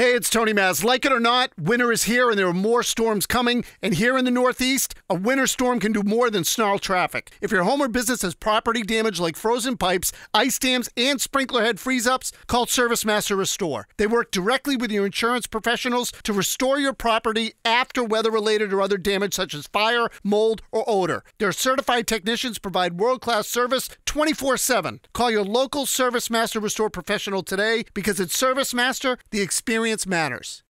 Hey, it's Tony Mazz. Like it or not, winter is here and there are more storms coming. And here in the Northeast, a winter storm can do more than snarl traffic. If your home or business has property damage like frozen pipes, ice dams, and sprinkler head freeze ups, call Service Master Restore. They work directly with your insurance professionals to restore your property after weather related or other damage such as fire, mold, or odor. Their certified technicians provide world class service 24 7. Call your local Service Master Restore professional today because at Service Master, the experience matters.